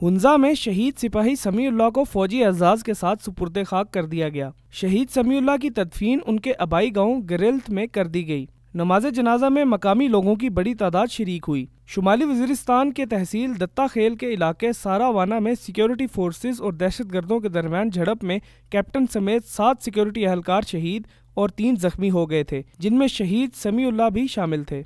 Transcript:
हुंजा में शहीद सिपाही समीउल्लाह को फौजी एजाज के साथ सुपुर्द खाक कर दिया गया। शहीद समीउल्लाह की तदफीन उनके आबाई गाँव गरेल्थ में कर दी गई। नमाज़ जनाजा में मकामी लोगों की बड़ी तादाद शरीक हुई। शुमाली वजीरिस्तान के तहसील दत्ता खेल के इलाके सारावाना में सिक्योरिटी फोर्सेज और दहशत गर्दों के दरमियान झड़प में कैप्टन समेत सात सिक्योरिटी एहलकार शहीद और तीन जख्मी हो गए थे, जिनमें शहीद समीउल्लाह भी शामिल थे।